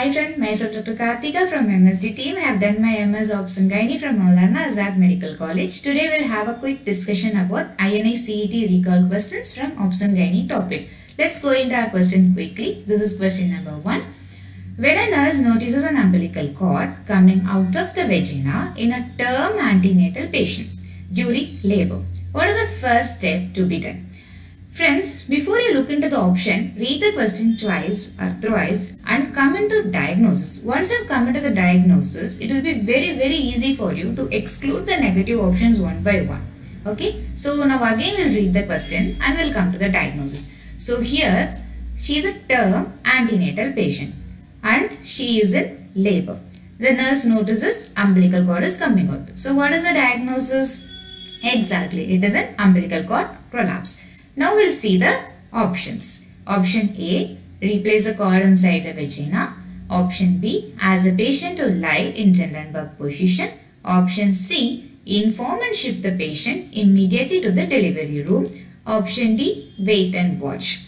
Hi friend, myself Dr. Kaarthiga from MSD team. I have done my MS Ops and from Maulana Azad Medical College. Today we'll have a quick discussion about INI CET recall questions from Ops and topic. Let's go into our question quickly. This is question number one. When a nurse notices an umbilical cord coming out of the vagina in a term antenatal patient during labor, what is the first step to be done? Friends, before you look into the option, read the question twice or thrice and come into diagnosis. Once you have come into the diagnosis, it will be very very easy for you to exclude the negative options one by one. Okay, so now again we'll read the question and we'll come to the diagnosis. So here, she is a term antenatal patient and she is in labor. The nurse notices umbilical cord is coming out. So what is the diagnosis? Exactly, it is an umbilical cord prolapse. Now we'll see the options. Option A, replace the cord inside the vagina. Option B, as a patient to lie in Trendelenburg position. Option C, inform and shift the patient immediately to the delivery room. Option D, wait and watch.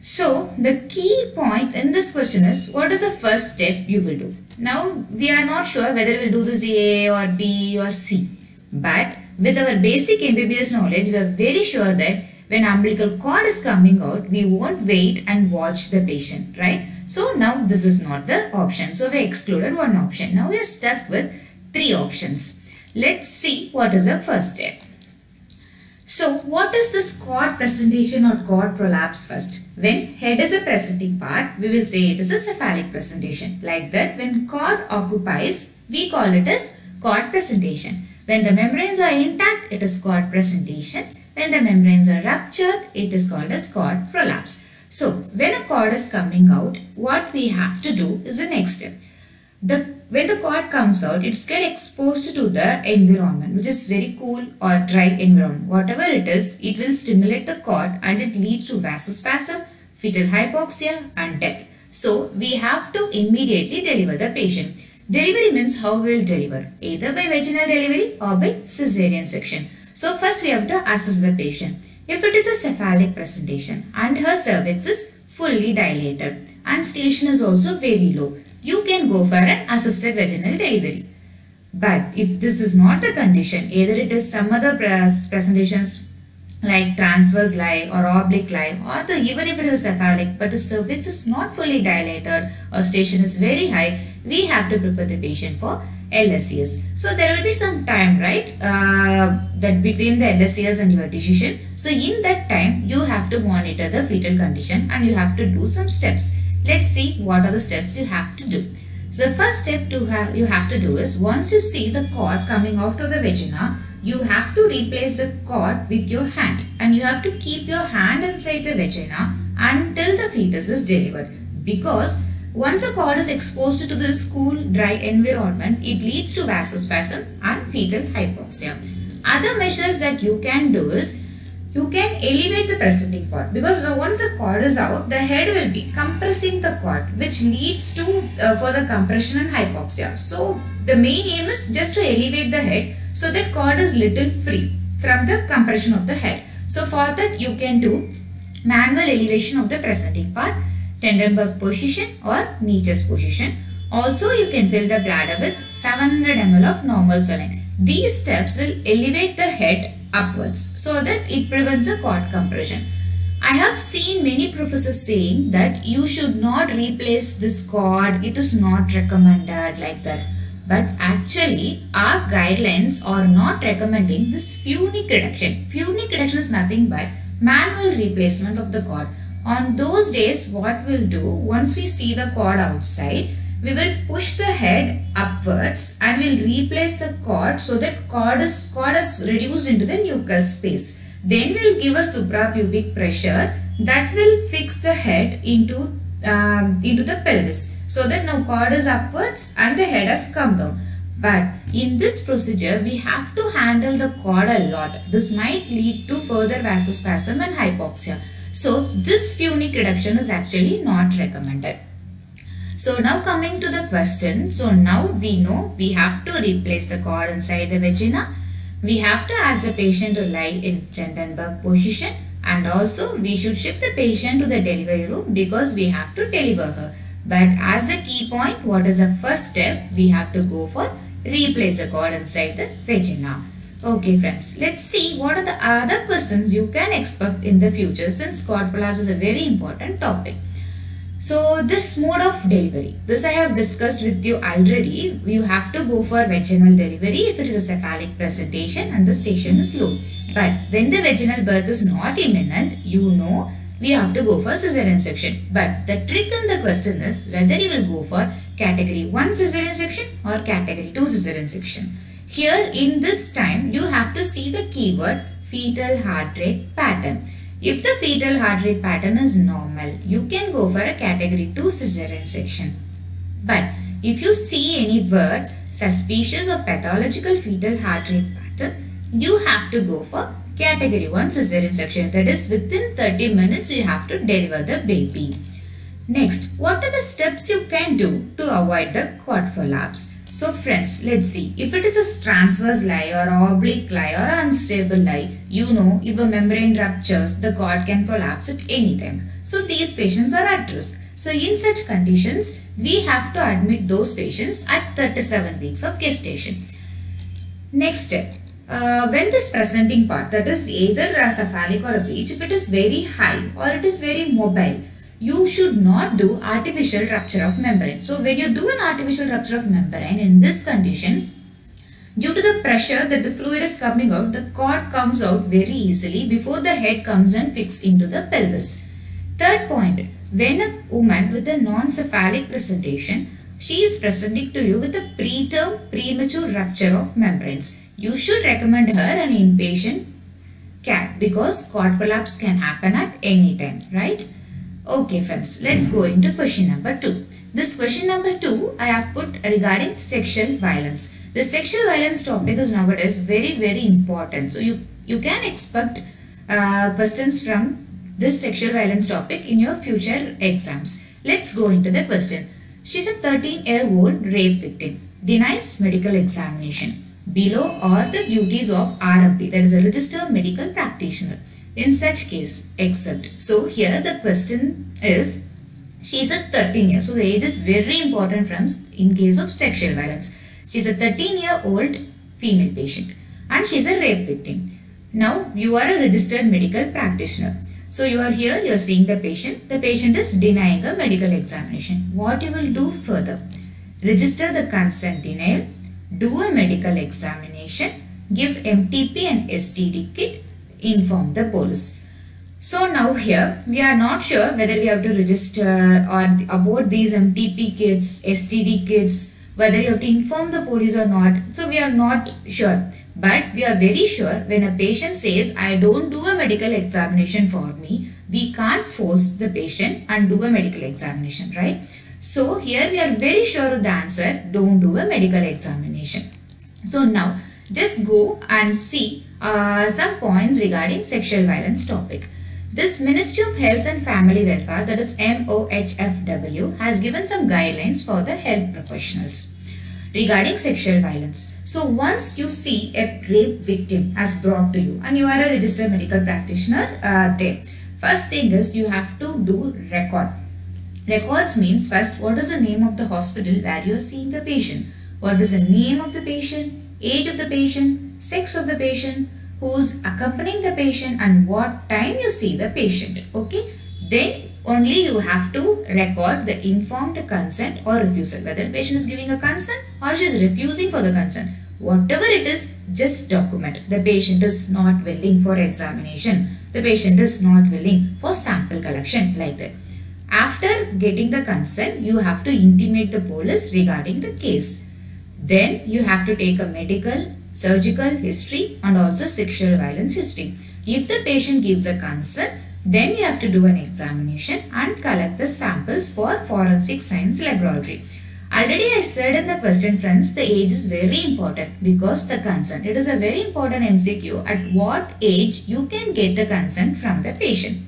So, the key point in this question is, what is the first step you will do? Now, we are not sure whether we will do this A or B or C. But, with our basic MBBS knowledge, we are very sure that when umbilical cord is coming out, we won't wait and watch the patient, right? So, now this is not the option. So, we excluded one option. Now, we are stuck with three options. Let's see what is the first step. So, what is this cord presentation or cord prolapse first? When head is a presenting part, we will say it is a cephalic presentation. Like that, when cord occupies, we call it as cord presentation. When the membranes are intact, it is cord presentation. When the membranes are ruptured, it is called as cord prolapse. So, when a cord is coming out, what we have to do is the next step. The when the cord comes out, it's get exposed to the environment, which is very cool or dry environment. Whatever it is, it will stimulate the cord and it leads to vasospasm, fetal hypoxia and death. So, we have to immediately deliver the patient. Delivery means how we will deliver, either by vaginal delivery or by cesarean section. So, first we have to assess the patient. If it is a cephalic presentation and her cervix is fully dilated and station is also very low, you can go for an assisted vaginal delivery. But if this is not the condition, either it is some other presentations like transverse lie or oblique lie or the, even if it is a cephalic but the cervix is not fully dilated or station is very high, we have to prepare the patient for LSCS. So there will be some time, right, uh, that between the LSCS and your decision. So in that time, you have to monitor the fetal condition and you have to do some steps. Let's see what are the steps you have to do. So first step to have you have to do is once you see the cord coming out of the vagina, you have to replace the cord with your hand and you have to keep your hand inside the vagina until the fetus is delivered because once a cord is exposed to this cool dry environment, it leads to vasospasm and fetal hypoxia. Other measures that you can do is you can elevate the presenting cord because once the cord is out, the head will be compressing the cord which leads to uh, further compression and hypoxia. So the main aim is just to elevate the head so that cord is little free from the compression of the head. So for that you can do manual elevation of the presenting part, Trendelenburg position or knee-chest position. Also you can fill the bladder with 700 ml of normal saline. These steps will elevate the head upwards so that it prevents a cord compression. I have seen many professors saying that you should not replace this cord, it is not recommended like that. But actually our guidelines are not recommending this Funic reduction. Funic reduction is nothing but manual replacement of the cord. On those days what we'll do once we see the cord outside we will push the head upwards and we'll replace the cord so that cord is, cord is reduced into the nuchal space. Then we'll give a suprapubic pressure that will fix the head into, um, into the pelvis. So that now cord is upwards and the head has come down. But in this procedure, we have to handle the cord a lot. This might lead to further vasospasm and hypoxia. So this Funic reduction is actually not recommended. So now coming to the question. So now we know we have to replace the cord inside the vagina. We have to ask the patient to lie in Trendelenburg position and also we should shift the patient to the delivery room because we have to deliver her. But as a key point, what is the first step? We have to go for replace the cord inside the vagina. Okay friends, let's see what are the other questions you can expect in the future since cord prolapse is a very important topic. So this mode of delivery, this I have discussed with you already. You have to go for vaginal delivery if it is a cephalic presentation and the station is low. But when the vaginal birth is not imminent, you know we have to go for cesarean section. But the trick in the question is whether you will go for category 1 cesarean section or category 2 cesarean section. Here in this time you have to see the keyword fetal heart rate pattern. If the fetal heart rate pattern is normal, you can go for a category 2 cesarean section. But if you see any word suspicious of pathological fetal heart rate pattern, you have to go for category 1 cesarean section. That is within 30 minutes you have to deliver the baby. Next, what are the steps you can do to avoid the cord prolapse? So friends, let's see. If it is a transverse lie or oblique lie or unstable lie, you know if a membrane ruptures, the cord can collapse at any time. So these patients are at risk. So in such conditions, we have to admit those patients at 37 weeks of gestation. Next step. Uh, when this presenting part that is either a cephalic or a breech, if it is very high or it is very mobile, you should not do artificial rupture of membrane. So when you do an artificial rupture of membrane in this condition, due to the pressure that the fluid is coming out, the cord comes out very easily before the head comes and fixed into the pelvis. Third point, when a woman with a non-cephalic presentation, she is presenting to you with a preterm premature rupture of membranes. You should recommend her an inpatient care because cord prolapse can happen at any time, right? Okay friends, let's go into question number 2. This question number 2 I have put regarding sexual violence. The sexual violence topic is nowadays very very important. So you, you can expect uh, questions from this sexual violence topic in your future exams. Let's go into the question. She's a 13 year old rape victim. Denies medical examination. Below are the duties of RMP that is a registered medical practitioner in such case except. So here the question is she is a 13 year. So the age is very important from in case of sexual violence. She is a 13 year old female patient and she is a rape victim. Now you are a registered medical practitioner. So you are here, you are seeing the patient. The patient is denying a medical examination. What you will do further? Register the consent denial, do a medical examination, give MTP and STD kit inform the police. So now here we are not sure whether we have to register or about these MTP kits, STD kits, whether you have to inform the police or not. So we are not sure. But we are very sure when a patient says, I don't do a medical examination for me, we can't force the patient and do a medical examination, right? So here we are very sure of the answer, don't do a medical examination. So now just go and see uh, some points regarding sexual violence topic. This Ministry of Health and Family Welfare that is MOHFW has given some guidelines for the health professionals regarding sexual violence. So once you see a rape victim as brought to you and you are a registered medical practitioner uh, there, first thing is you have to do record. Records means first what is the name of the hospital where you are seeing the patient, what is the name of the patient, age of the patient, sex of the patient, who's accompanying the patient and what time you see the patient. Okay. Then only you have to record the informed consent or refusal. Whether the patient is giving a consent or she is refusing for the consent. Whatever it is, just document. The patient is not willing for examination. The patient is not willing for sample collection like that. After getting the consent, you have to intimate the police regarding the case. Then you have to take a medical, surgical history and also sexual violence history. If the patient gives a consent, then you have to do an examination and collect the samples for forensic science laboratory. Already I said in the question friends, the age is very important because the consent. It is a very important MCQ at what age you can get the consent from the patient.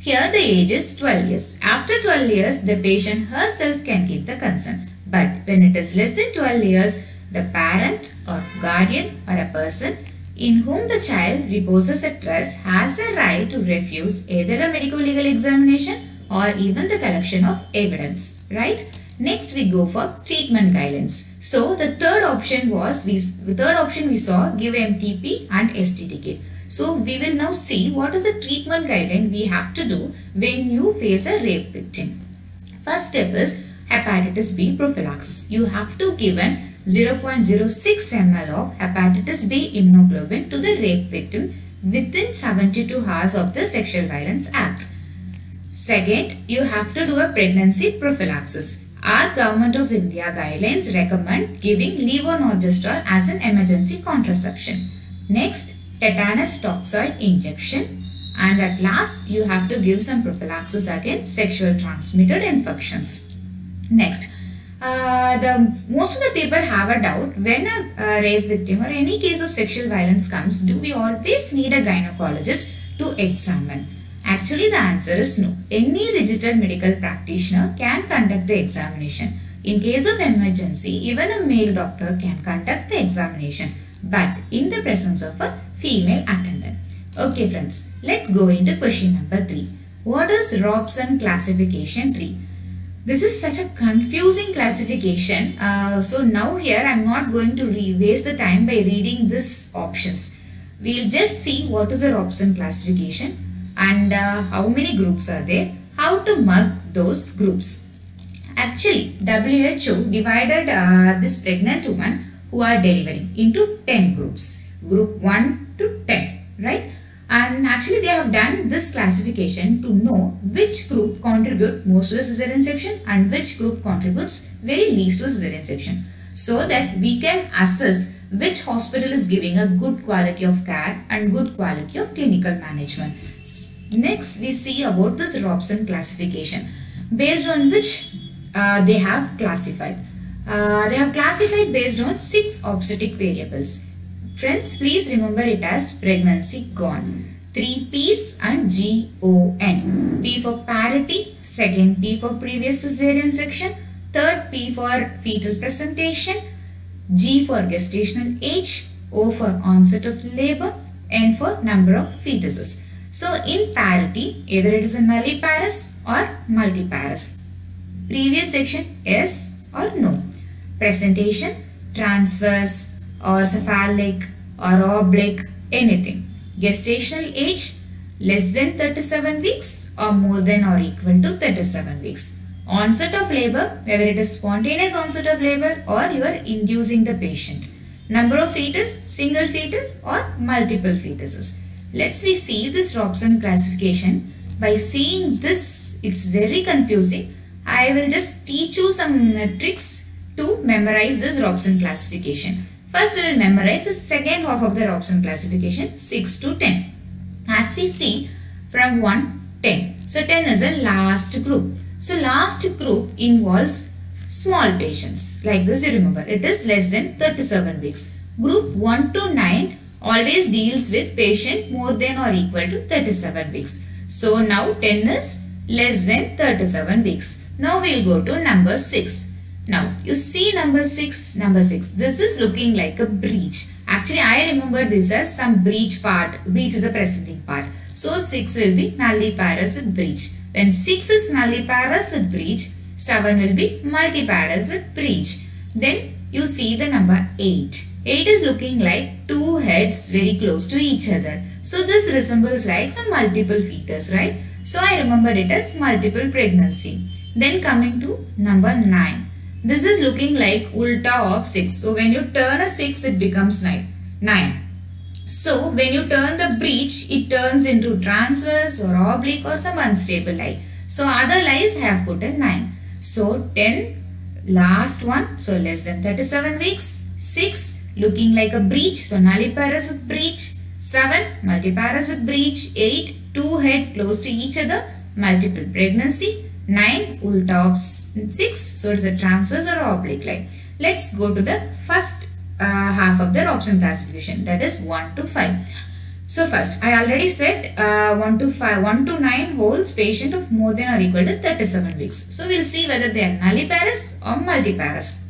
Here the age is 12 years. After 12 years, the patient herself can give the consent. But when it is less than 12 years, the parent or guardian or a person in whom the child reposes a trust has a right to refuse either a medical legal examination or even the collection of evidence, right? Next we go for treatment guidelines. So the third option was, we, the third option we saw give MTP and STD kit. So we will now see what is the treatment guideline we have to do when you face a rape victim. First step is hepatitis B prophylaxis. You have to give an 0.06 ml of hepatitis B immunoglobulin to the rape victim within 72 hours of the Sexual Violence Act. Second, you have to do a pregnancy prophylaxis. Our Government of India guidelines recommend giving levonorgestrel as an emergency contraception. Next, tetanus toxoid injection. And at last, you have to give some prophylaxis against sexual transmitted infections. Next, uh, the most of the people have a doubt when a, a rape victim or any case of sexual violence comes, do we always need a gynecologist to examine? Actually, the answer is no. Any registered medical practitioner can conduct the examination. In case of emergency, even a male doctor can conduct the examination, but in the presence of a female attendant. Okay friends, let's go into question number 3. What is Robson classification 3? This is such a confusing classification. Uh, so now here I am not going to waste the time by reading these options. We'll just see what is a Robson classification and uh, how many groups are there, how to mark those groups. Actually, WHO divided uh, this pregnant woman who are delivering into 10 groups. Group 1 to 10, right? And actually they have done this classification to know which group contribute most to the cesarean section and which group contributes very least to cesarean section. So that we can assess which hospital is giving a good quality of care and good quality of clinical management. Next, we see about this Robson classification based on which uh, they have classified. Uh, they have classified based on six obstetric variables. Friends, please remember it as pregnancy gone. Three P's and G-O-N. P for parity, second P for previous cesarean section, third P for fetal presentation, G for gestational age, O for onset of labor, N for number of fetuses. So in parity, either it is a nulliparous or multiparous. Previous section yes or no. Presentation, transverse or cephalic or oblique, anything. Gestational age, less than 37 weeks or more than or equal to 37 weeks. Onset of labor, whether it is spontaneous onset of labor or you are inducing the patient. Number of fetus, single fetus or multiple fetuses. Let's we see this Robson classification. By seeing this, it's very confusing. I will just teach you some tricks to memorize this Robson classification. First we will memorize the second half of the Robson classification 6 to 10. As we see from 1 10. So 10 is a last group. So last group involves small patients. Like this you remember it is less than 37 weeks. Group 1 to 9 always deals with patient more than or equal to 37 weeks. So now 10 is less than 37 weeks. Now we will go to number 6. Now you see number 6, number 6. This is looking like a breech. Actually I remember this as some breech part. Breech is a presenting part. So 6 will be nulliparous with breech. When 6 is nulliparous with breech, 7 will be multiparous with breech. Then you see the number 8. 8 is looking like two heads very close to each other. So this resembles like some multiple fetus, right? So I remembered it as multiple pregnancy. Then coming to number 9. This is looking like ulta of 6. So when you turn a 6, it becomes 9. 9. So when you turn the breech, it turns into transverse or oblique or some unstable lie. So other lies have put a 9. So 10, last one, so less than 37 weeks. 6, looking like a breech, so nulliparous with breech. 7, multiparous with breech. 8, two head close to each other, multiple pregnancy. 9 ulta of 6 so it's a transverse or oblique line. Let's go to the first uh, half of the Robson classification that is 1 to 5. So first I already said uh, 1 to 5 1 to 9 holds patient of more than or equal to 37 weeks. So we'll see whether they are nulliparous or multiparous.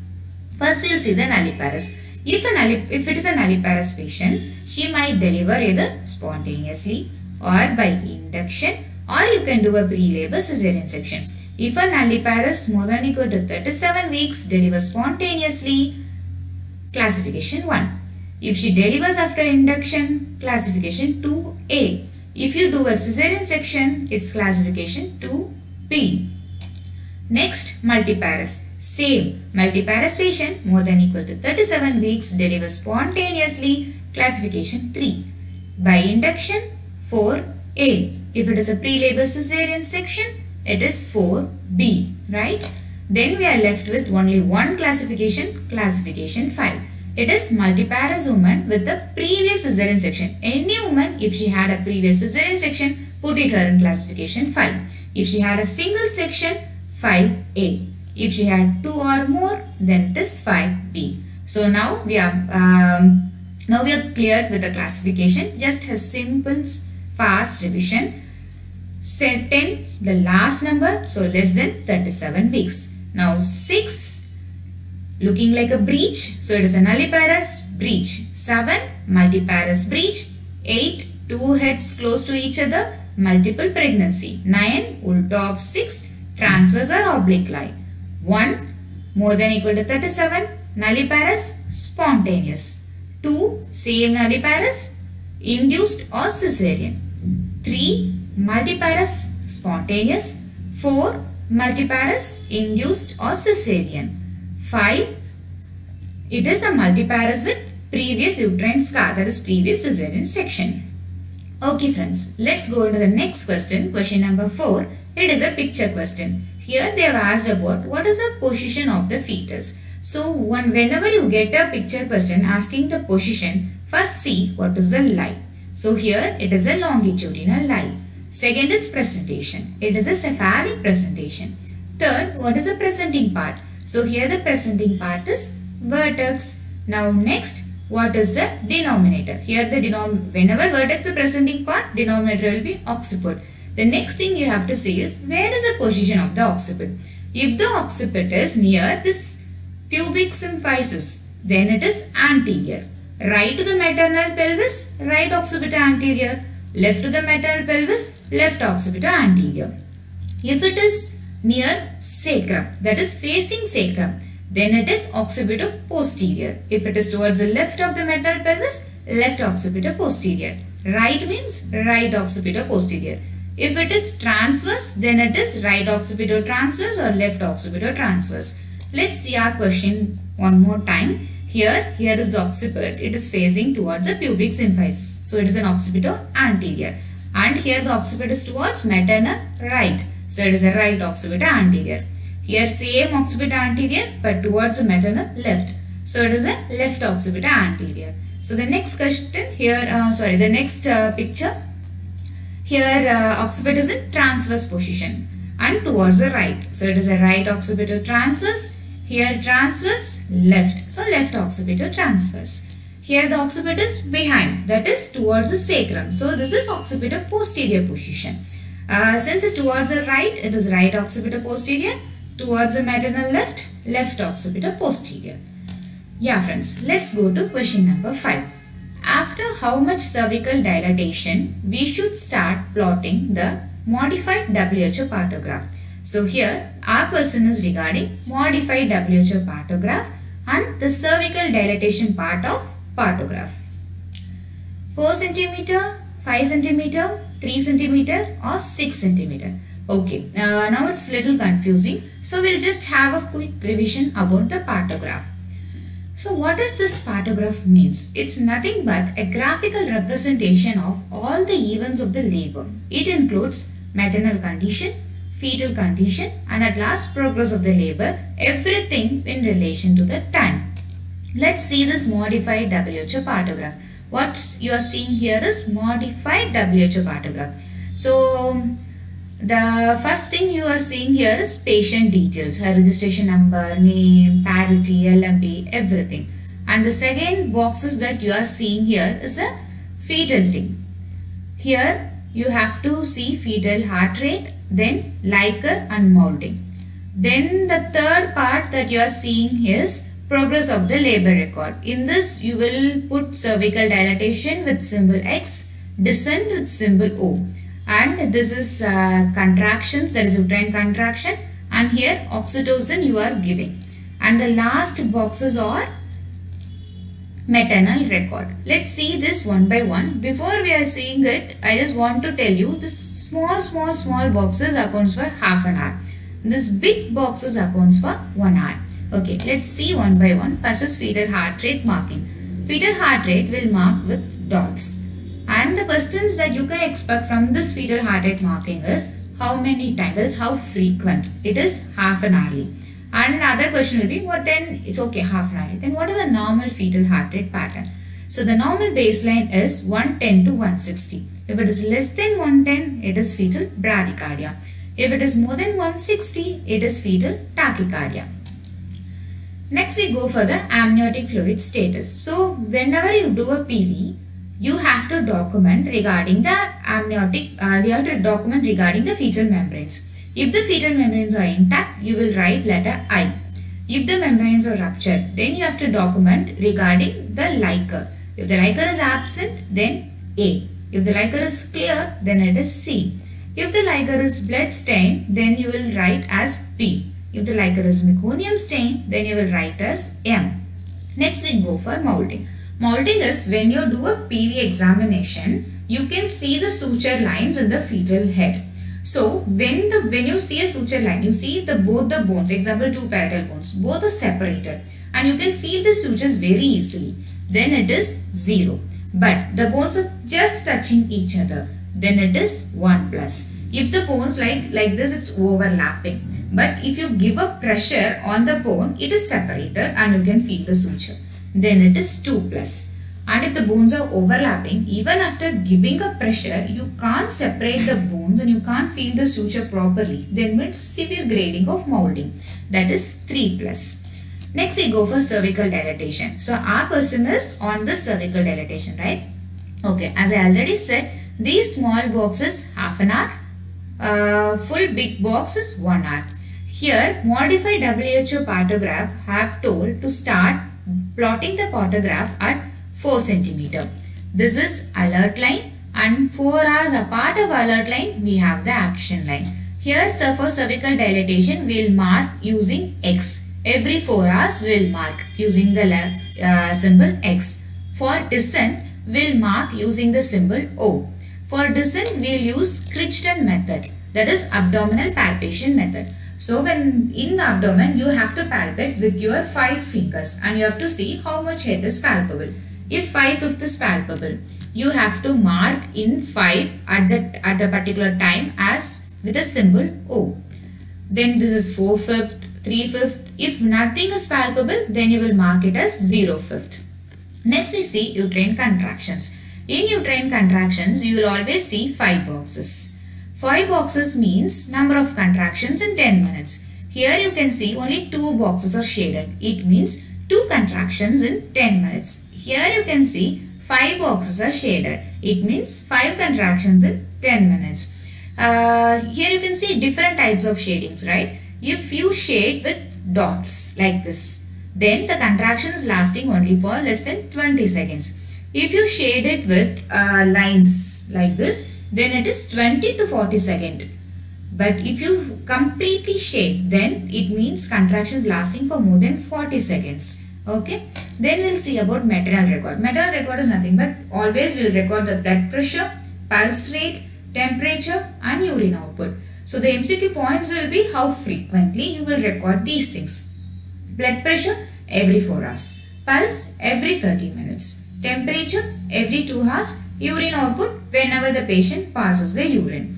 First we'll see the nulliparous. If, a nulli if it is a nulliparous patient, she might deliver either spontaneously or by induction or you can do a pre-labor cesarean section. If a nulliparous more than equal to 37 weeks delivers spontaneously, classification 1. If she delivers after induction, classification 2A. If you do a cesarean section, it's classification 2B. Next, multiparous. Same, multiparous patient more than equal to 37 weeks delivers spontaneously, classification 3. By induction, 4A. If it is a pre-labor cesarean section, it is 4B, right? Then we are left with only one classification, classification 5. It is multiparous woman with the previous cesarean section. Any woman, if she had a previous cesarean section, put it her in classification 5. If she had a single section, 5A. If she had two or more, then it is 5B. So now we are um, now we are cleared with the classification. Just a simple fast revision. Set 10 the last number so less than 37 weeks. Now 6 looking like a breech, so it is a nulliparous breech. 7 multiparous breech. 8 two heads close to each other multiple pregnancy. 9 ullta of 6 transverse or oblique lie. 1 more than equal to 37 nulliparous spontaneous. 2 same nulliparous induced or cesarean. 3 multiparous spontaneous, 4 multiparous induced or cesarean, 5 it is a multiparous with previous uterine scar that is previous cesarean section. Okay friends, let's go to the next question, question number 4. It is a picture question. Here they have asked about what is the position of the fetus. So one, whenever you get a picture question asking the position, first see what is the lie. So here it is a longitudinal lie. Second is presentation. It is a cephalic presentation. Third, what is the presenting part? So here the presenting part is vertex. Now next, what is the denominator? Here the denom whenever vertex is the presenting part, denominator will be occiput. The next thing you have to see is where is the position of the occiput? If the occiput is near this pubic symphysis, then it is anterior. Right to the maternal pelvis, right occipital anterior left to the maternal pelvis, left occipital anterior. If it is near sacrum, that is facing sacrum, then it is occipital posterior. If it is towards the left of the maternal pelvis, left occipital posterior. Right means right occipital posterior. If it is transverse, then it is right occipital transverse or left occipital transverse. Let's see our question one more time. Here, here is the occiput. It is facing towards the pubic symphysis. So, it is an occipital anterior. And here the occiput is towards maternal right. So, it is a right occipital anterior. Here same occipital anterior but towards the maternal left. So, it is a left occipital anterior. So, the next question here, uh, sorry, the next uh, picture. Here uh, occiput is in transverse position and towards the right. So, it is a right occipital transverse here transverse, left. So left occipital transverse. Here the occiput is behind, that is towards the sacrum. So this is occipital posterior position. Uh, since it towards the right, it is right occipital posterior. Towards the maternal left, left occipital posterior. Yeah friends, let's go to question number 5. After how much cervical dilatation, we should start plotting the modified WHO partograph. So here our question is regarding modified WHO partograph and the cervical dilatation part of partograph. 4 centimeter, 5 centimeter, 3 centimeter or 6 centimeter. Okay, uh, now it's little confusing. So we'll just have a quick revision about the partograph. So what does this partograph means? It's nothing but a graphical representation of all the events of the labor. It includes maternal condition, fetal condition and at last progress of the labor, everything in relation to the time. Let's see this modified WHO partograph. What you are seeing here is modified WHO partograph. So, the first thing you are seeing here is patient details, her registration number, name, parity, LMP, everything. And the second boxes that you are seeing here is a fetal thing. Here you have to see fetal heart rate, then liquor and molding. Then the third part that you are seeing is progress of the labor record. In this you will put cervical dilatation with symbol X, descent with symbol O. and this is uh, contractions that is uterine contraction and here oxytocin you are giving and the last boxes are maternal record. Let's see this one by one. Before we are seeing it, I just want to tell you this small small small boxes accounts for half an hour. This big boxes accounts for one hour. Okay, let's see one by one. First is fetal heart rate marking. Fetal heart rate will mark with dots. And the questions that you can expect from this fetal heart rate marking is how many times, how frequent. It is half an hourly. And another question will be what then it's okay half an hourly. Then what is the normal fetal heart rate pattern? So the normal baseline is 110 to 160. If it is less than 110, it is fetal bradycardia. If it is more than 160, it is fetal tachycardia. Next we go for the amniotic fluid status. So whenever you do a PV, you have to document regarding the amniotic, uh, you have to document regarding the fetal membranes. If the fetal membranes are intact, you will write letter I. If the membranes are ruptured, then you have to document regarding the liquor. If the liquor is absent, then A. If the liquor is clear, then it is C. If the liquor is blood stain, then you will write as B. If the liquor is meconium stain, then you will write as M. Next we go for molding. Molding is when you do a PV examination, you can see the suture lines in the fetal head. So when the when you see a suture line, you see the both the bones, example two parietal bones, both are separated and you can feel the sutures very easily. Then it is 0. But the bones are just touching each other. Then it is 1 plus. If the bones like, like this, it's overlapping. But if you give a pressure on the bone, it is separated and you can feel the suture then it is 2 plus. And if the bones are overlapping, even after giving a pressure, you can't separate the bones and you can't feel the suture properly. Then it's severe grading of molding. That is 3 plus. Next we go for cervical dilatation. So our question is on the cervical dilatation, right? Okay, as I already said, these small boxes half an hour, uh, full big box is 1 hour. Here, modified WHO partograph have told to start plotting the partograph at 4 centimeter. This is alert line and 4 hours apart of alert line we have the action line. Here so for cervical dilatation we will mark using X. Every 4 hours we will mark using the uh, symbol X. For descent we will mark using the symbol O. For descent we will use Crichton method that is abdominal palpation method. So when in the abdomen, you have to palpate with your five fingers and you have to see how much head is palpable. If 5 fifth is palpable, you have to mark in 5 at that at a particular time as with a symbol O. Then this is 4 fifth, 3 fifth. If nothing is palpable, then you will mark it as 0 fifth. Next we see uterine contractions. In uterine contractions, you will always see 5 boxes. 5 boxes means number of contractions in 10 minutes. Here you can see only 2 boxes are shaded. It means 2 contractions in 10 minutes. Here you can see 5 boxes are shaded. It means 5 contractions in 10 minutes. Uh, here you can see different types of shadings, right? If you shade with dots like this, then the contraction is lasting only for less than 20 seconds. If you shade it with uh, lines like this, then it is 20 to 40 second. But if you completely shade, then it means contractions lasting for more than 40 seconds. Okay. Then we'll see about maternal record. Maternal record is nothing but always we'll record the blood pressure, pulse rate, temperature and urine output. So the MCQ points will be how frequently you will record these things. Blood pressure every 4 hours. Pulse every 30 minutes. Temperature every 2 hours urine output whenever the patient passes the urine.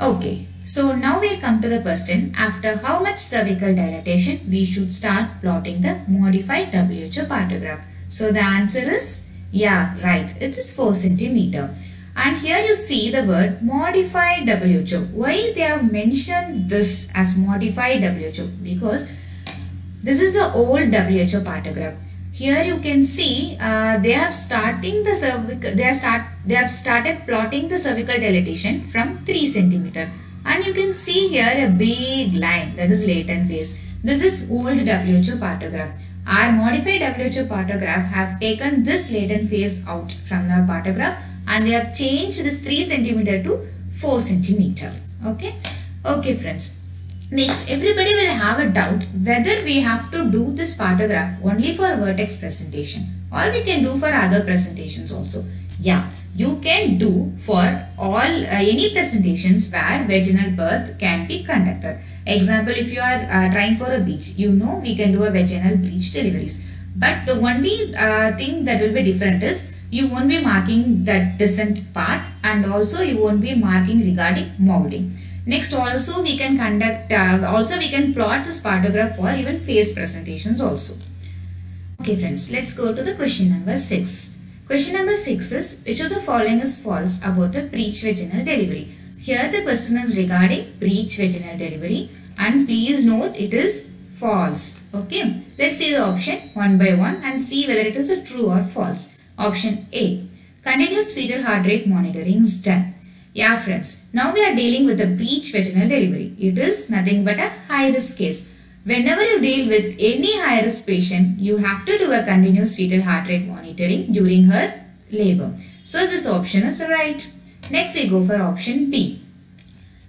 Okay, so now we come to the question after how much cervical dilatation we should start plotting the modified WHO partograph. So the answer is yeah right it is 4 centimeter. And here you see the word modified WHO. Why they have mentioned this as modified WHO? Because this is the old WHO partograph. Here you can see uh, they have starting the cervical they are start they have started plotting the cervical dilatation from 3 centimeter and you can see here a big line that is latent phase. This is old WHO partograph. Our modified WHO partograph have taken this latent phase out from the partograph and they have changed this 3 centimeter to 4 centimeter. Okay. Okay friends. Next, everybody will have a doubt whether we have to do this partograph only for vertex presentation or we can do for other presentations also. Yeah, you can do for all uh, any presentations where vaginal birth can be conducted. Example, if you are uh, trying for a breech, you know we can do a vaginal breech deliveries. But the only uh, thing that will be different is you won't be marking the descent part and also you won't be marking regarding molding. Next also we can conduct, uh, also we can plot this partograph for even face presentations also. Okay friends, let's go to the question number 6. Question number 6 is, which of the following is false about a breech vaginal delivery? Here the question is regarding breech vaginal delivery and please note it is false. Okay, let's see the option one by one and see whether it is a true or false. Option A, continuous fetal heart rate monitoring is done. Yeah friends, now we are dealing with a breech vaginal delivery. It is nothing but a high risk case. Whenever you deal with any high risk patient, you have to do a continuous fetal heart rate monitoring during her labor. So this option is right. Next we go for option B.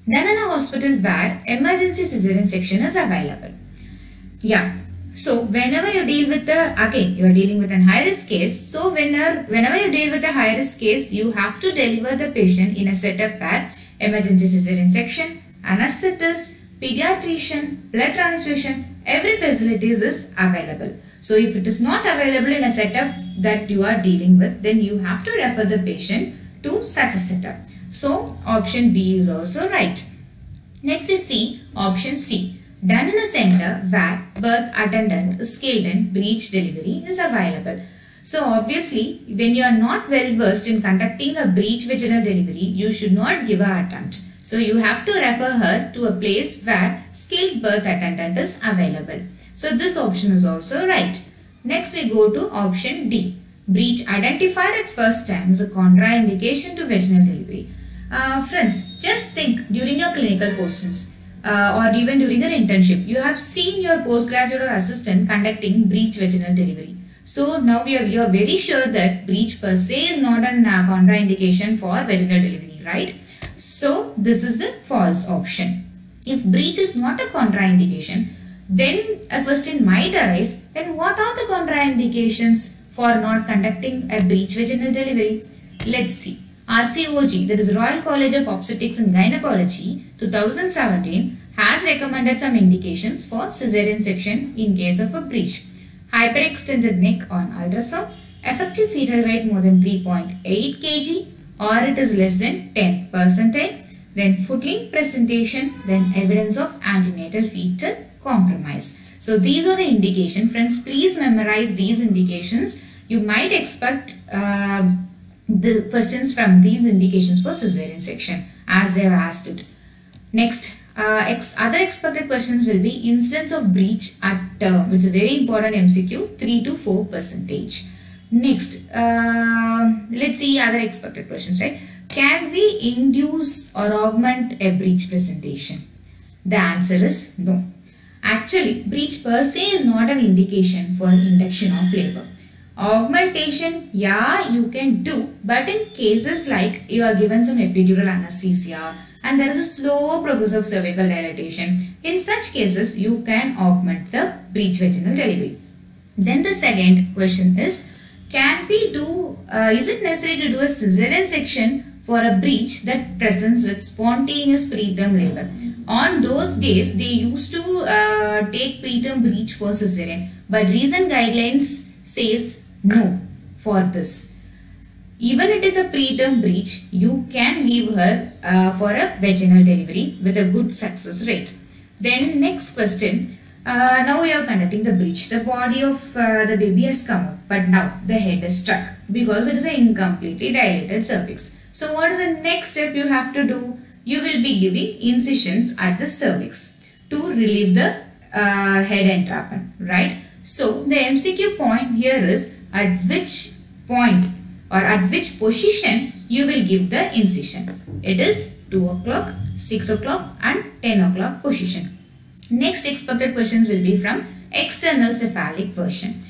Done in a hospital where emergency cesarean section is available. Yeah, so whenever you deal with the, again, you are dealing with a high risk case. So whenever, whenever you deal with a high risk case, you have to deliver the patient in a setup where emergency cesarean section, anesthetist, pediatrician, blood transfusion, every facilities is available. So if it is not available in a setup that you are dealing with, then you have to refer the patient to such a setup. So option B is also right. Next we see option C done in a center where birth attendant skilled in breech delivery is available. So obviously, when you are not well versed in conducting a breech vaginal delivery, you should not give a attempt. So you have to refer her to a place where skilled birth attendant is available. So this option is also right. Next we go to option D. Breech identified at first time is a contraindication to vaginal delivery. Uh, friends, just think during your clinical postings uh, or even during your internship, you have seen your postgraduate or assistant conducting breech vaginal delivery. So now we are, you are very sure that breech per se is not a uh, contraindication for vaginal delivery, right? So this is the false option. If breech is not a contraindication, then a question might arise, then what are the contraindications for not conducting a breech vaginal delivery? Let's see. RCOG, that is Royal College of Obstetrics and Gynecology, 2017, has recommended some indications for cesarean section in case of a breech. Hyperextended neck on ultrasound, effective fetal weight more than 3.8 kg or it is less than 10 percentile, then footling presentation, then evidence of antenatal fetal compromise. So these are the indication. Friends, please memorize these indications. You might expect uh, the questions from these indications for cesarean section as they have asked it. Next, uh, ex other expected questions will be incidence of breech at term. It's a very important MCQ, 3 to 4 percentage. Next, uh, let's see other expected questions, right? Can we induce or augment a breech presentation? The answer is no. Actually, breech per se is not an indication for induction of labor. Augmentation, yeah, you can do, but in cases like you are given some epidural anesthesia and there is a slow progress of cervical dilatation, in such cases you can augment the breech vaginal delivery. Then the second question is, can we do, uh, is it necessary to do a cesarean section for a breech that presents with spontaneous preterm labor? On those days, they used to uh, take preterm breech for cesarean, but recent guidelines says no for this. Even it is a preterm breech, you can leave her uh, for a vaginal delivery with a good success rate. Then next question. Uh, now we are conducting the breech. The body of uh, the baby has come out, but now the head is stuck because it is an incompletely dilated cervix. So what is the next step you have to do? You will be giving incisions at the cervix to relieve the uh, head entrapment, right? So the MCQ point here is at which point or at which position you will give the incision. It is 2 o'clock, 6 o'clock and 10 o'clock position. Next expected questions will be from external cephalic version.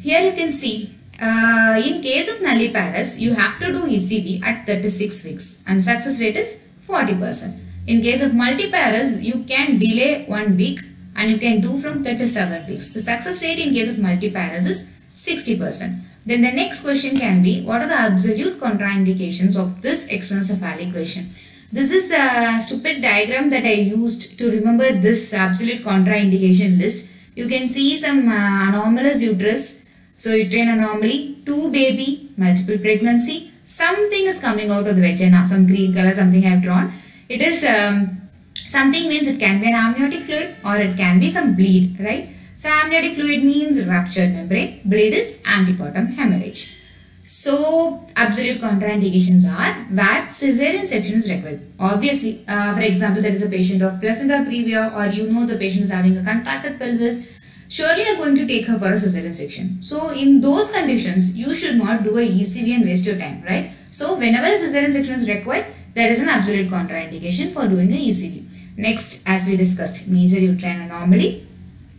Here you can see uh, in case of nulliparous you have to do ECV at 36 weeks and success rate is 40%. In case of multiparas, you can delay one week and you can do from 37 weeks. The success rate in case of multiparas is 60%. Then the next question can be, what are the absolute contraindications of this external question? This is a stupid diagram that I used to remember this absolute contraindication list. You can see some uh, anomalous uterus, so uterine anomaly, two baby, multiple pregnancy, something is coming out of the vagina, some green color, something I have drawn. It is um, something means it can be an amniotic fluid or it can be some bleed, right? So amniotic fluid means ruptured membrane, bleed is antepartum hemorrhage. So, absolute contraindications are where cesarean section is required. Obviously, uh, for example, there is a patient of placenta previa or you know the patient is having a contracted pelvis, surely you are going to take her for a cesarean section. So, in those conditions, you should not do a ECV and waste your time, right? So, whenever a cesarean section is required, there is an absolute contraindication for doing a ECV. Next, as we discussed, major uterine anomaly,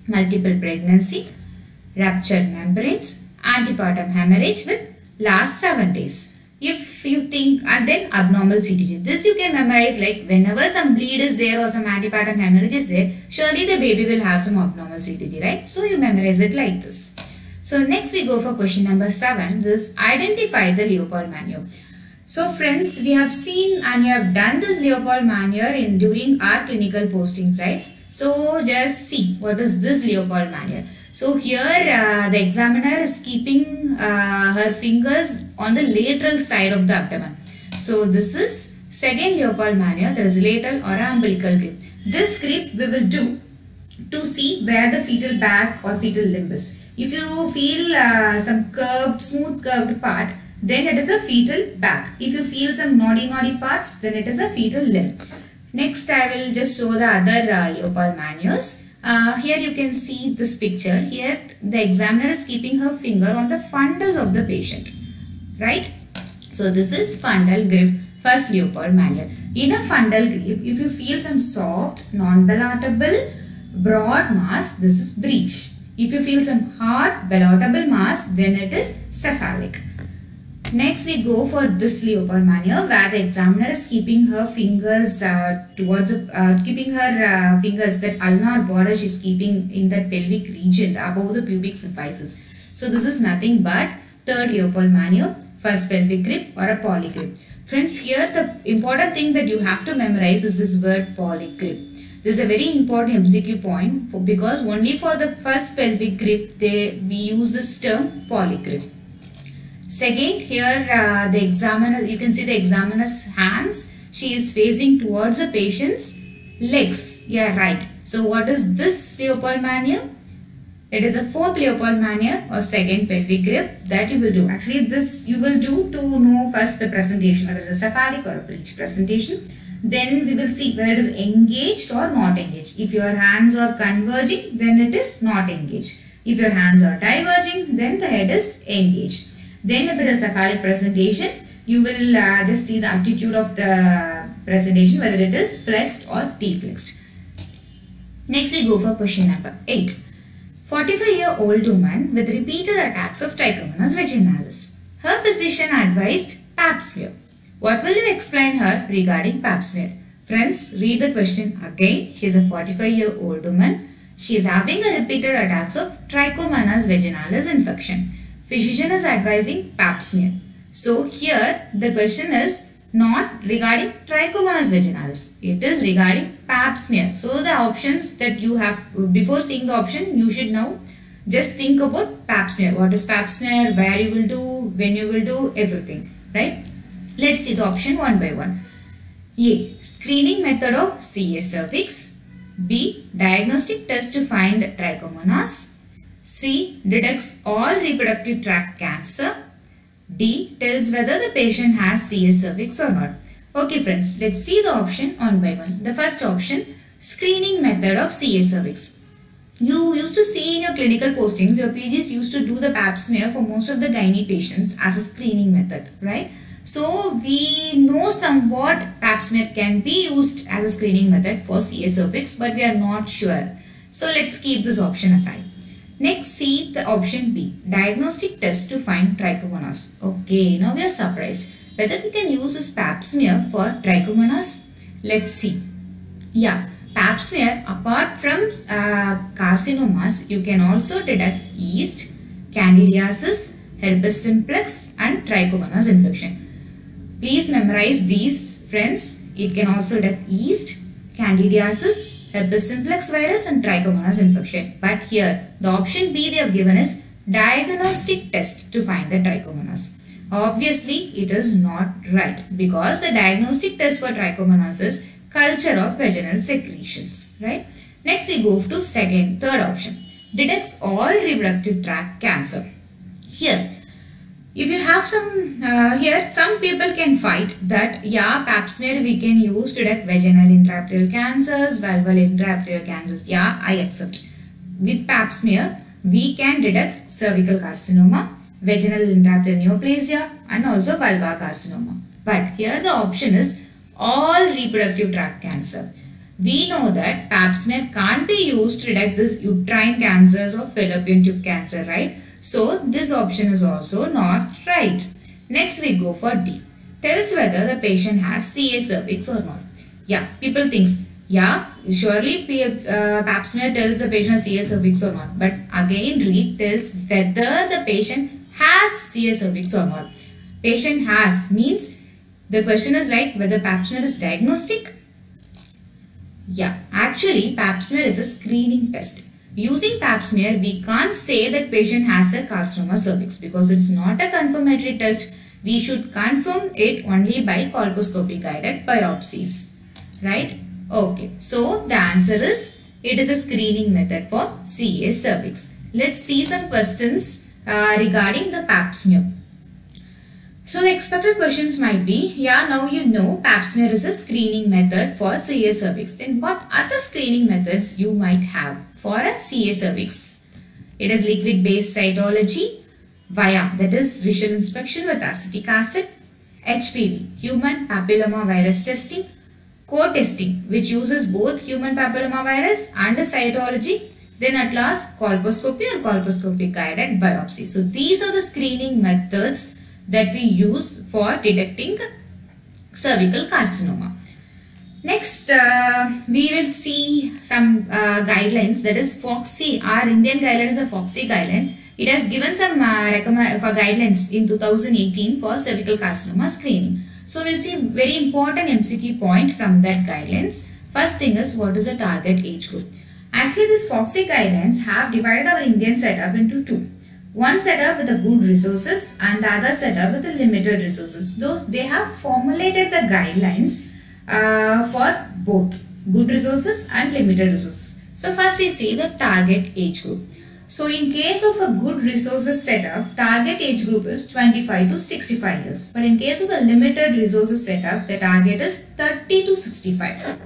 multiple pregnancy, ruptured membranes, antepartum hemorrhage with last 7 days. If you think and then abnormal CTG. This you can memorize like whenever some bleed is there or some antepartum hemorrhage is there, surely the baby will have some abnormal CTG, right? So you memorize it like this. So next we go for question number 7. This identify the Leopold maneuver. So friends, we have seen and you have done this Leopold maneuver in during our clinical postings, right? So just see what is this Leopold maneuver. So here uh, the examiner is keeping uh, her fingers on the lateral side of the abdomen. So this is second Leopold maneuver, there is lateral or umbilical grip. This grip we will do to see where the fetal back or fetal limb is. If you feel uh, some curved, smooth curved part, then it is a fetal back. If you feel some naughty naughty parts, then it is a fetal limb. Next, I will just show the other uh, Leopold maneuvers. Uh, here you can see this picture. Here the examiner is keeping her finger on the fundus of the patient. Right? So this is fundal grip, first Leopold maneuver. In a fundal grip, if you feel some soft, non-ballotable, broad mass, this is breech. If you feel some hard, ballotable mass, then it is cephalic. Next we go for this Leopold maneuver where the examiner is keeping her fingers uh, towards, uh, keeping her uh, fingers that ulnar border she is keeping in that pelvic region above the pubic symphysis. So this is nothing but third Leopold maneuver, first pelvic grip or a Pawlik grip. Friends here the important thing that you have to memorize is this word Pawlik grip. This is a very important MCQ point for, because only for the first pelvic grip they we use this term Pawlik grip. Second, here uh, the examiner, you can see the examiner's hands. She is facing towards the patient's legs. Yeah, right. So what is this Leopold maneuver? It is a fourth Leopold maneuver or second pelvic grip that you will do. Actually, this you will do to know first the presentation, whether it is a cephalic or a breech presentation. Then we will see whether it is engaged or not engaged. If your hands are converging, then it is not engaged. If your hands are diverging, then the head is engaged. Then if it is a cephalic presentation, you will uh, just see the attitude of the presentation whether it is flexed or deflexed. Next we go for question number 8. 45 year old woman with repeated attacks of trichomonas vaginalis. Her physician advised pap smear. What will you explain her regarding pap smear? Friends, read the question again. She is a 45 year old woman. She is having a repeated attacks of trichomonas vaginalis infection physician is advising pap smear. So here the question is not regarding trichomonas vaginalis. It is regarding pap smear. So the options that you have before seeing the option you should now just think about pap smear. What is pap smear? Where you will do? When you will do? Everything. Right? Let's see the option one by one. A. Screening method of CA cervix. B. Diagnostic test to find trichomonas. C. Detects all reproductive tract cancer. D. Tells whether the patient has CA cervix or not. Okay friends, let's see the option one by one. The first option, screening method of CA cervix. You used to see in your clinical postings, your PGs used to do the pap smear for most of the gynae patients as a screening method, right? So we know somewhat pap smear can be used as a screening method for CA cervix, but we are not sure. So let's keep this option aside. Next, see the option B, diagnostic test to find trichomonas. Okay, now we are surprised whether we can use this pap smear for trichomonas. Let's see. Yeah, pap smear apart from uh, carcinomas, you can also detect yeast, candidiasis, herpes simplex and trichomonas infection. Please memorize these friends. It can also detect yeast, candidiasis, herpes simplex virus and trichomonas infection. But here the option B they have given is diagnostic test to find the trichomonas. Obviously it is not right because the diagnostic test for trichomonas is culture of vaginal secretions, right? Next we go to second, third option. Detects all reproductive tract cancer. Here, if you have some, uh, here some people can fight that yeah, pap smear we can use to detect vaginal intraepithelial cancers, vulval intraepithelial cancers. Yeah, I accept. With pap smear, we can detect cervical carcinoma, vaginal intraepithelial neoplasia and also vulvar carcinoma. But here the option is all reproductive tract cancer. We know that pap smear can't be used to detect this uterine cancers or fallopian tube cancer, right? So this option is also not right. Next we go for D. Tells whether the patient has CA cervix or not. Yeah, people thinks, yeah, surely uh, pap smear tells the patient CA cervix or not. But again read tells whether the patient has CA cervix or not. Patient has means the question is like whether pap smear is diagnostic. Yeah, actually pap smear is a screening test. Using pap smear, we can't say that patient has a carcinoma cervix because it is not a confirmatory test. We should confirm it only by colposcopy guided biopsies. Right? Okay. So, the answer is it is a screening method for CA cervix. Let's see some questions uh, regarding the pap smear. So the expected questions might be, yeah, now you know pap smear is a screening method for CA cervix. Then what other screening methods you might have for a CA cervix? It is liquid based cytology VIA that is visual inspection with acetic acid, HPV, human papilloma virus testing, co-testing which uses both human papilloma virus and cytology then at last colposcopy or colposcopy guided biopsy. So these are the screening methods that we use for detecting cervical carcinoma. Next, uh, we will see some uh, guidelines that is FOGSI. Our Indian guideline is a FOGSI guideline. It has given some uh, for guidelines in 2018 for cervical carcinoma screening. So, we'll see very important MCQ point from that guidelines. First thing is what is the target age group? Actually, these FOGSI guidelines have divided our Indian setup into two. One setup with the good resources and the other setup with the limited resources. Though they have formulated the guidelines uh, for both good resources and limited resources. So first we see the target age group. So in case of a good resources setup, target age group is 25 to 65 years. But in case of a limited resources setup, the target is 30 to 65.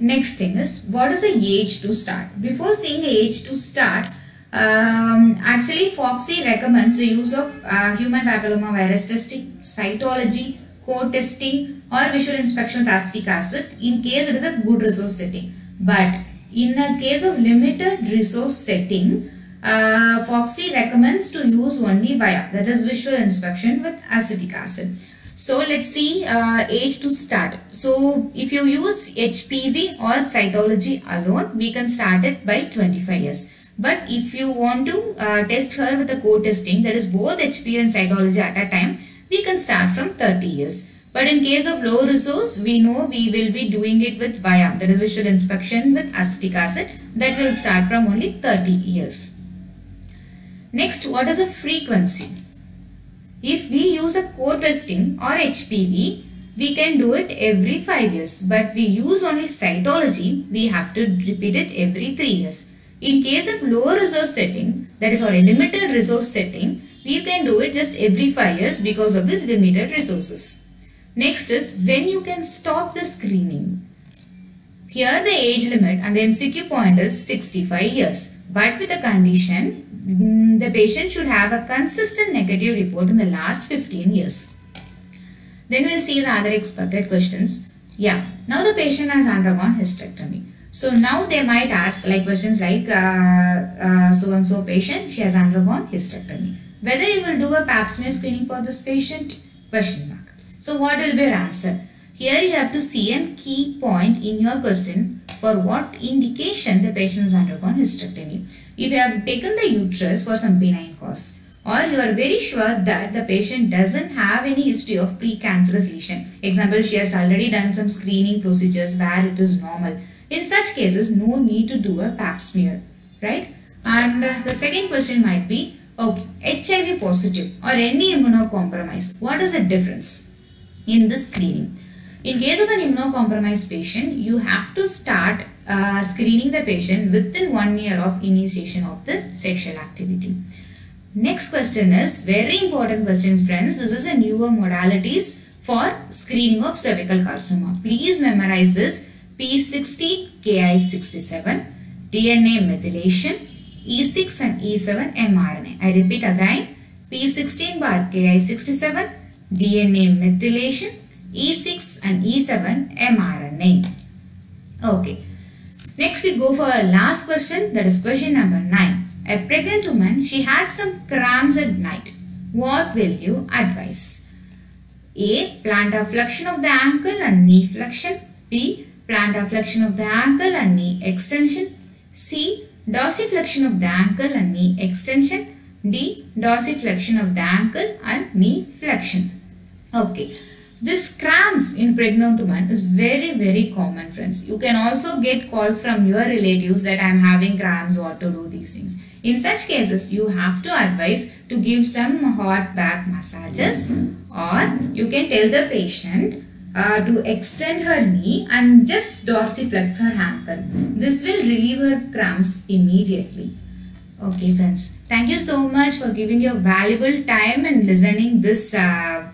Next thing is, what is the age to start? Before seeing age to start, um, actually, FOGSI recommends the use of uh, human papilloma virus testing, cytology, co-testing or visual inspection with acetic acid in case it is a good resource setting. But in a case of limited resource setting, uh, FOGSI recommends to use only VIA that is visual inspection with acetic acid. So let's see uh, age to start. So if you use HPV or cytology alone, we can start it by 25 years. But if you want to uh, test her with a co-testing that is both HPV and cytology at a time, we can start from 30 years. But in case of low resource, we know we will be doing it with VIA, that is visual inspection with acetic acid, that will start from only 30 years. Next, what is a frequency? If we use a co-testing or HPV, we can do it every 5 years. But we use only cytology, we have to repeat it every 3 years. In case of low resource setting, that is or a limited resource setting, we can do it just every 5 years because of this limited resources. Next is when you can stop the screening. Here the age limit and the MCQ point is 65 years. But with a condition, mm, the patient should have a consistent negative report in the last 15 years. Then we'll see the other expected questions. Yeah, now the patient has undergone hysterectomy. So now they might ask like questions like uh, uh, so and so patient she has undergone hysterectomy. Whether you will do a pap smear screening for this patient? Question mark. So what will be your answer? Here you have to see a key point in your question for what indication the patient has undergone hysterectomy. If you have taken the uterus for some benign cause or you are very sure that the patient doesn't have any history of precancerous lesion. Example, she has already done some screening procedures where it is normal. In such cases, no need to do a pap smear, right? And the second question might be, okay, HIV positive or any immunocompromised, what is the difference in the screening? In case of an immunocompromised patient, you have to start uh, screening the patient within one year of initiation of the sexual activity. Next question is very important question friends. This is a newer modalities for screening of cervical carcinoma. Please memorize this P16 Ki67 DNA methylation E6 and E7 mRNA. I repeat again P16 bar Ki67 DNA methylation E6 and E7 mRNA. Okay. Next we go for our last question that is question number 9. A pregnant woman, she had some cramps at night. What will you advise? A. Plantar flexion of the ankle and knee flexion. B. Plantar flexion of the ankle and knee extension. C. Dorsiflexion of the ankle and knee extension. D. Dorsiflexion of the ankle and knee flexion. Okay. This cramps in pregnant woman is very very common friends. You can also get calls from your relatives that I am having cramps what to do these things. In such cases you have to advise to give some hot back massages or you can tell the patient uh, to extend her knee and just dorsiflex her ankle. This will relieve her cramps immediately. Okay friends, thank you so much for giving your valuable time and listening this uh,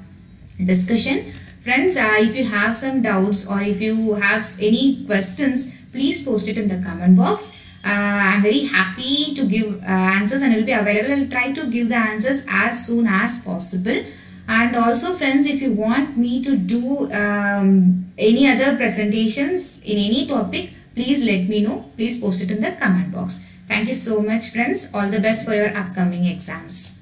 discussion. Friends, uh, if you have some doubts or if you have any questions, please post it in the comment box. Uh, I'm very happy to give uh, answers and will be available. I'll try to give the answers as soon as possible. And also friends, if you want me to do um, any other presentations in any topic, please let me know. Please post it in the comment box. Thank you so much friends. All the best for your upcoming exams.